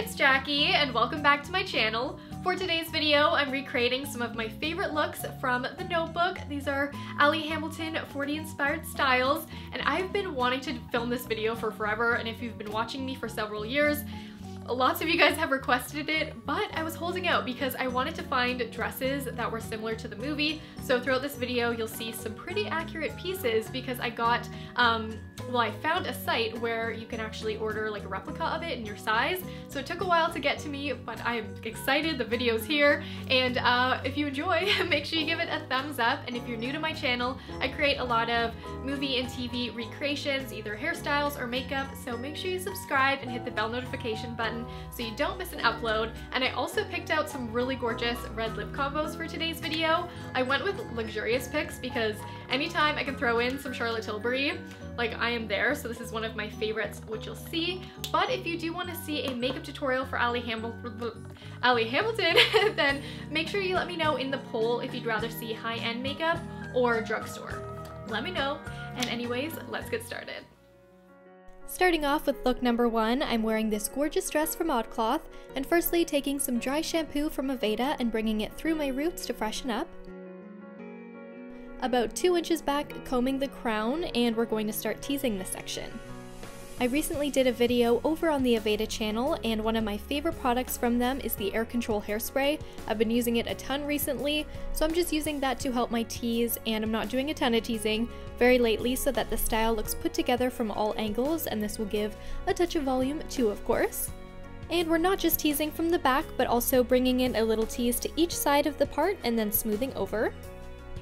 it's Jackie and welcome back to my channel. For today's video, I'm recreating some of my favorite looks from The Notebook. These are Allie Hamilton 40 inspired styles and I've been wanting to film this video for forever and if you've been watching me for several years, Lots of you guys have requested it, but I was holding out because I wanted to find dresses that were similar to the movie. So throughout this video, you'll see some pretty accurate pieces because I got, um, well, I found a site where you can actually order like a replica of it in your size. So it took a while to get to me, but I'm excited. The video's here. And uh, if you enjoy, make sure you give it a thumbs up. And if you're new to my channel, I create a lot of movie and TV recreations, either hairstyles or makeup. So make sure you subscribe and hit the bell notification button so you don't miss an upload. And I also picked out some really gorgeous red lip combos for today's video. I went with luxurious picks because anytime I can throw in some Charlotte Tilbury, like I am there, so this is one of my favorites, which you'll see. But if you do want to see a makeup tutorial for Allie, Hamilton, Allie Hamilton, then make sure you let me know in the poll if you'd rather see high-end makeup or drugstore. Let me know. And anyways, let's get started. Starting off with look number one, I'm wearing this gorgeous dress from ModCloth, and firstly taking some dry shampoo from Aveda and bringing it through my roots to freshen up. About 2 inches back, combing the crown, and we're going to start teasing this section. I recently did a video over on the Aveda channel, and one of my favorite products from them is the Air Control Hairspray. I've been using it a ton recently, so I'm just using that to help my tease, and I'm not doing a ton of teasing very lately so that the style looks put together from all angles, and this will give a touch of volume too, of course. And we're not just teasing from the back, but also bringing in a little tease to each side of the part and then smoothing over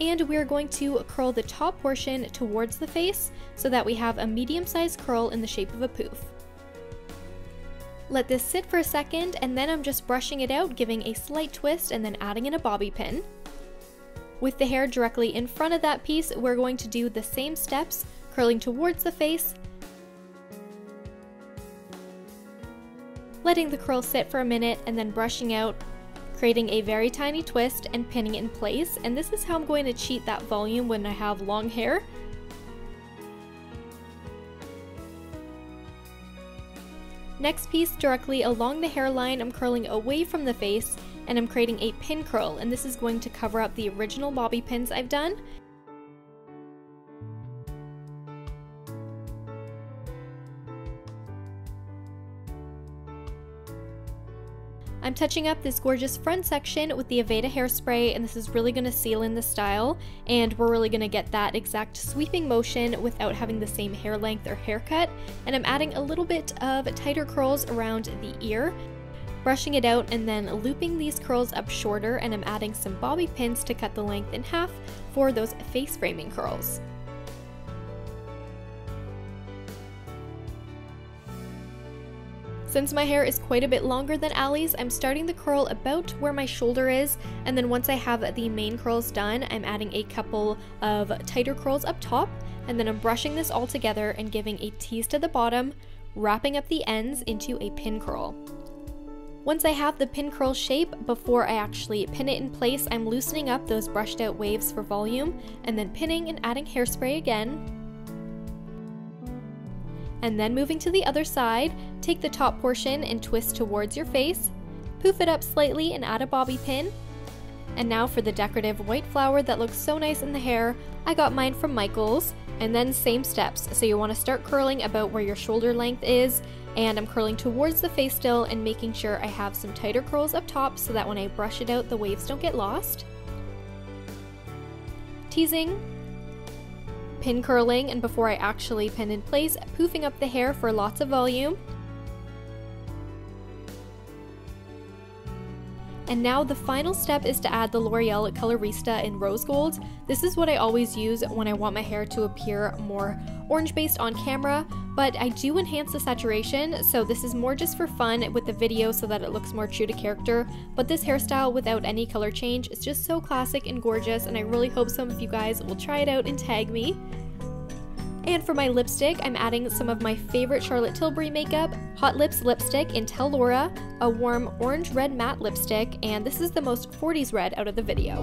and we're going to curl the top portion towards the face so that we have a medium-sized curl in the shape of a poof. Let this sit for a second and then I'm just brushing it out, giving a slight twist and then adding in a bobby pin. With the hair directly in front of that piece, we're going to do the same steps, curling towards the face, letting the curl sit for a minute and then brushing out creating a very tiny twist and pinning it in place. And this is how I'm going to cheat that volume when I have long hair. Next piece, directly along the hairline, I'm curling away from the face and I'm creating a pin curl and this is going to cover up the original bobby pins I've done I'm touching up this gorgeous front section with the Aveda hairspray and this is really going to seal in the style and we're really going to get that exact sweeping motion without having the same hair length or haircut and I'm adding a little bit of tighter curls around the ear brushing it out and then looping these curls up shorter and I'm adding some bobby pins to cut the length in half for those face framing curls. Since my hair is quite a bit longer than Allie's, I'm starting the curl about where my shoulder is, and then once I have the main curls done, I'm adding a couple of tighter curls up top, and then I'm brushing this all together and giving a tease to the bottom, wrapping up the ends into a pin curl. Once I have the pin curl shape, before I actually pin it in place, I'm loosening up those brushed out waves for volume, and then pinning and adding hairspray again, and then moving to the other side, take the top portion and twist towards your face, poof it up slightly and add a bobby pin. And now for the decorative white flower that looks so nice in the hair, I got mine from Michaels, and then same steps. So you want to start curling about where your shoulder length is, and I'm curling towards the face still and making sure I have some tighter curls up top so that when I brush it out the waves don't get lost. Teasing, pin curling and before I actually pin in place, poofing up the hair for lots of volume. And now the final step is to add the L'Oreal Colorista in rose gold. This is what I always use when I want my hair to appear more orange based on camera, but I do enhance the saturation, so this is more just for fun with the video so that it looks more true to character, but this hairstyle without any color change is just so classic and gorgeous, and I really hope some of you guys will try it out and tag me. And for my lipstick, I'm adding some of my favorite Charlotte Tilbury makeup, Hot Lips lipstick in Tell Laura, a warm orange red matte lipstick, and this is the most 40s red out of the video.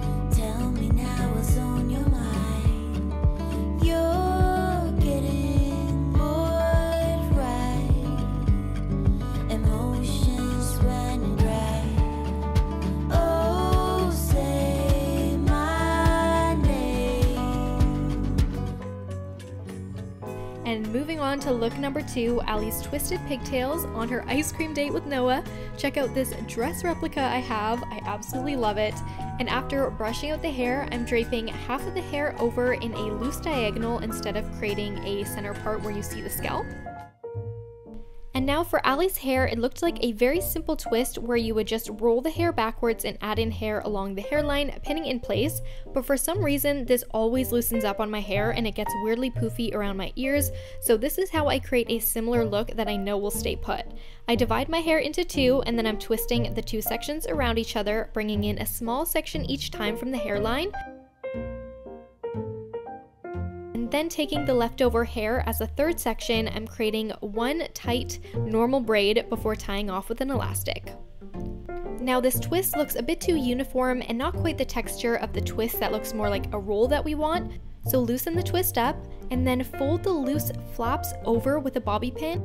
And moving on to look number two, Allie's twisted pigtails on her ice cream date with Noah. Check out this dress replica I have, I absolutely love it. And after brushing out the hair, I'm draping half of the hair over in a loose diagonal instead of creating a center part where you see the scalp. And now for Allie's hair, it looked like a very simple twist where you would just roll the hair backwards and add in hair along the hairline, pinning in place. But for some reason, this always loosens up on my hair and it gets weirdly poofy around my ears. So this is how I create a similar look that I know will stay put. I divide my hair into two and then I'm twisting the two sections around each other, bringing in a small section each time from the hairline then taking the leftover hair as a third section, I'm creating one tight normal braid before tying off with an elastic. Now this twist looks a bit too uniform and not quite the texture of the twist that looks more like a roll that we want, so loosen the twist up and then fold the loose flaps over with a bobby pin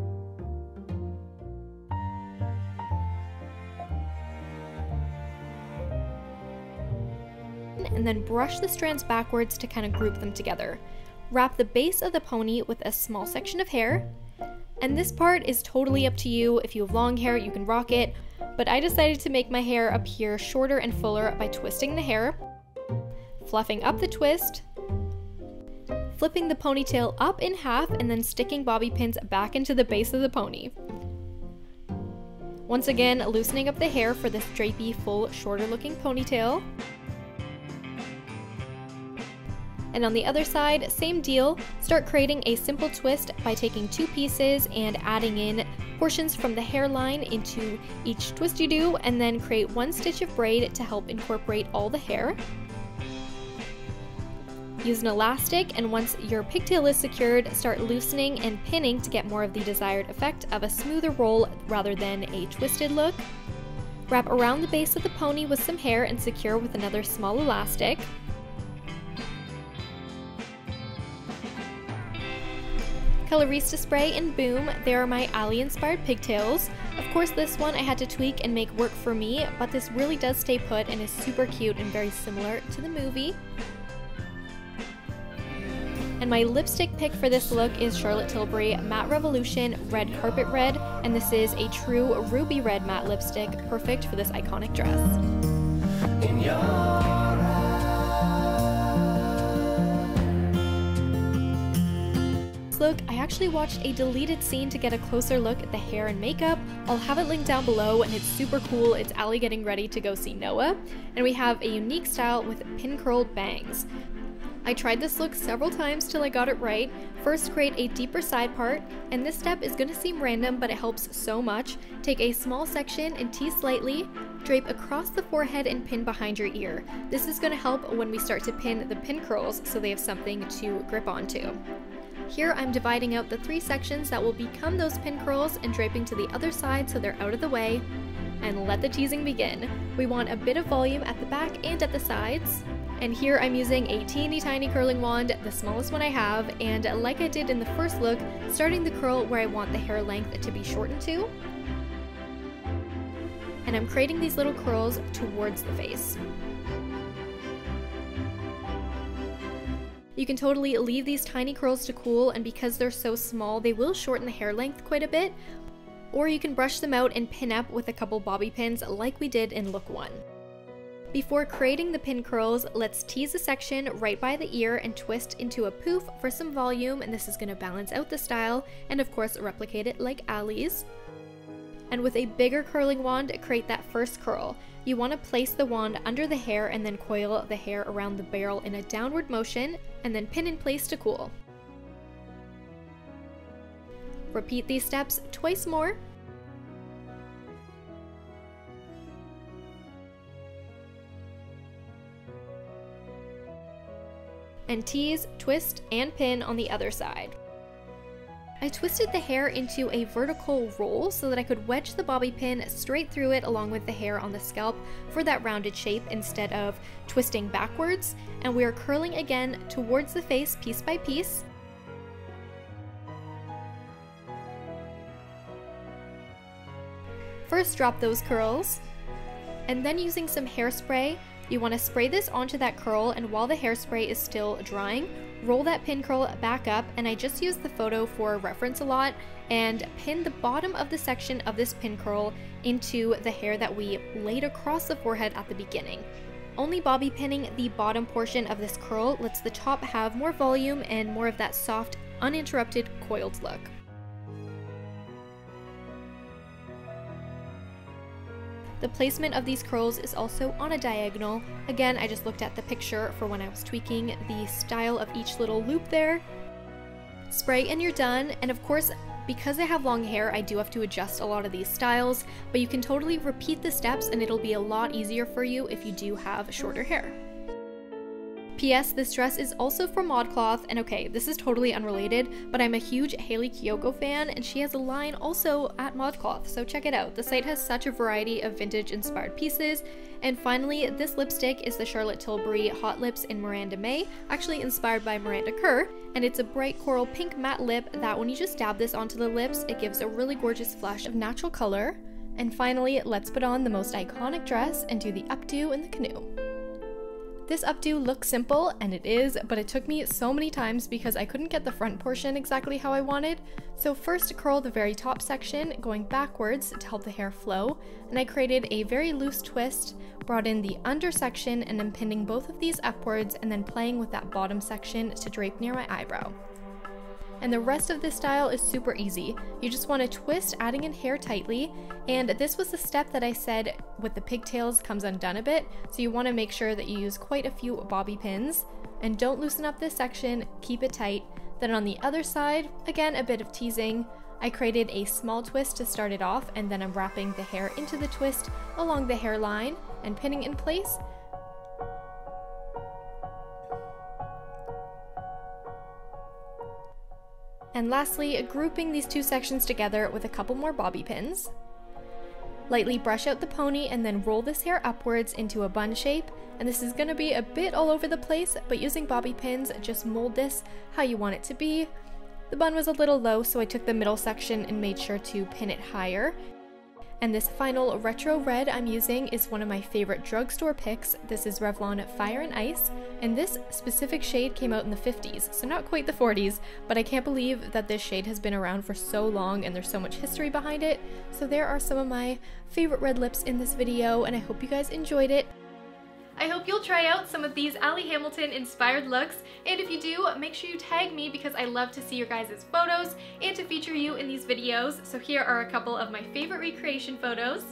and then brush the strands backwards to kind of group them together. Wrap the base of the pony with a small section of hair. And this part is totally up to you. If you have long hair, you can rock it. But I decided to make my hair appear shorter and fuller by twisting the hair, fluffing up the twist, flipping the ponytail up in half, and then sticking bobby pins back into the base of the pony. Once again, loosening up the hair for this drapey, full, shorter looking ponytail. And on the other side, same deal, start creating a simple twist by taking two pieces and adding in portions from the hairline into each twist you do, and then create one stitch of braid to help incorporate all the hair. Use an elastic, and once your pigtail is secured, start loosening and pinning to get more of the desired effect of a smoother roll rather than a twisted look. Wrap around the base of the pony with some hair and secure with another small elastic. Colorista spray and boom, there are my Allie inspired pigtails. Of course this one I had to tweak and make work for me, but this really does stay put and is super cute and very similar to the movie. And my lipstick pick for this look is Charlotte Tilbury Matte Revolution Red Carpet Red, and this is a true ruby red matte lipstick, perfect for this iconic dress look, I actually watched a deleted scene to get a closer look at the hair and makeup. I'll have it linked down below and it's super cool. It's Allie getting ready to go see Noah. And we have a unique style with pin curled bangs. I tried this look several times till I got it right. First create a deeper side part, and this step is going to seem random but it helps so much. Take a small section and tease slightly, drape across the forehead and pin behind your ear. This is going to help when we start to pin the pin curls so they have something to grip onto. Here I'm dividing out the three sections that will become those pin curls and draping to the other side so they're out of the way. And let the teasing begin. We want a bit of volume at the back and at the sides. And here I'm using a teeny tiny curling wand, the smallest one I have, and like I did in the first look, starting the curl where I want the hair length to be shortened to. And I'm creating these little curls towards the face. You can totally leave these tiny curls to cool and because they're so small they will shorten the hair length quite a bit, or you can brush them out and pin up with a couple bobby pins like we did in look 1. Before creating the pin curls, let's tease a section right by the ear and twist into a poof for some volume and this is going to balance out the style and of course replicate it like Allie's. And with a bigger curling wand, create that first curl. You want to place the wand under the hair and then coil the hair around the barrel in a downward motion and then pin in place to cool. Repeat these steps twice more. And tease, twist, and pin on the other side. I twisted the hair into a vertical roll so that I could wedge the bobby pin straight through it along with the hair on the scalp for that rounded shape instead of twisting backwards. And we are curling again towards the face piece by piece. First drop those curls, and then using some hairspray, you want to spray this onto that curl and while the hairspray is still drying, roll that pin curl back up, and I just use the photo for reference a lot, and pin the bottom of the section of this pin curl into the hair that we laid across the forehead at the beginning. Only bobby pinning the bottom portion of this curl lets the top have more volume and more of that soft, uninterrupted coiled look. The placement of these curls is also on a diagonal. Again, I just looked at the picture for when I was tweaking the style of each little loop there. Spray and you're done, and of course, because I have long hair, I do have to adjust a lot of these styles, but you can totally repeat the steps and it'll be a lot easier for you if you do have shorter hair. P.S. This dress is also from ModCloth, and okay, this is totally unrelated, but I'm a huge Hayley Kiyoko fan, and she has a line also at ModCloth, so check it out. The site has such a variety of vintage-inspired pieces. And finally, this lipstick is the Charlotte Tilbury Hot Lips in Miranda May, actually inspired by Miranda Kerr, and it's a bright coral pink matte lip that when you just dab this onto the lips, it gives a really gorgeous flush of natural color. And finally, let's put on the most iconic dress and do the updo in the canoe. This updo looks simple, and it is, but it took me so many times because I couldn't get the front portion exactly how I wanted. So first curl the very top section, going backwards to help the hair flow, and I created a very loose twist, brought in the under section, and then pinning both of these upwards, and then playing with that bottom section to drape near my eyebrow and the rest of this style is super easy. You just want to twist, adding in hair tightly, and this was the step that I said with the pigtails comes undone a bit, so you want to make sure that you use quite a few bobby pins, and don't loosen up this section, keep it tight. Then on the other side, again a bit of teasing, I created a small twist to start it off, and then I'm wrapping the hair into the twist along the hairline and pinning in place, And lastly, grouping these two sections together with a couple more bobby pins. Lightly brush out the pony and then roll this hair upwards into a bun shape. And this is going to be a bit all over the place, but using bobby pins, just mold this how you want it to be. The bun was a little low, so I took the middle section and made sure to pin it higher. And this final retro red I'm using is one of my favorite drugstore picks. This is Revlon Fire and Ice, and this specific shade came out in the 50s, so not quite the 40s, but I can't believe that this shade has been around for so long and there's so much history behind it. So there are some of my favorite red lips in this video, and I hope you guys enjoyed it. I hope you'll try out some of these Allie Hamilton inspired looks, and if you do, make sure you tag me because I love to see your guys' photos and to feature you in these videos. So here are a couple of my favorite recreation photos.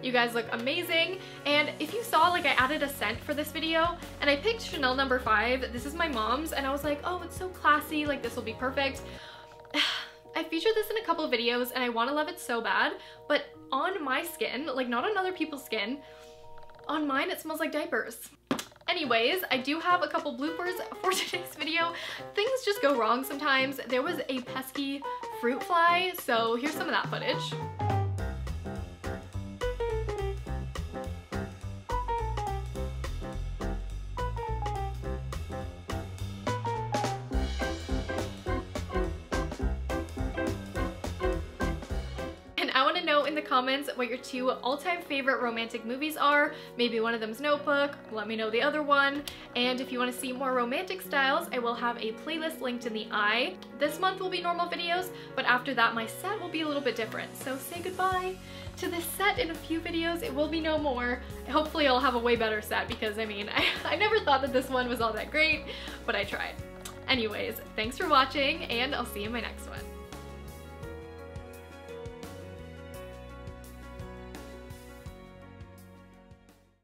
You guys look amazing, and if you saw, like I added a scent for this video, and I picked Chanel number 5, this is my mom's, and I was like, oh, it's so classy, like this will be perfect. I featured this in a couple videos and I want to love it so bad, but on my skin, like not on other people's skin, on mine, it smells like diapers. Anyways, I do have a couple bloopers for today's video. Things just go wrong sometimes. There was a pesky fruit fly, so here's some of that footage. Comments what your two all-time favorite romantic movies are. Maybe one of them's Notebook, let me know the other one. And if you want to see more romantic styles, I will have a playlist linked in the eye. This month will be normal videos, but after that my set will be a little bit different. So say goodbye to this set in a few videos. It will be no more. Hopefully I'll have a way better set because I mean, I, I never thought that this one was all that great, but I tried. Anyways, thanks for watching and I'll see you in my next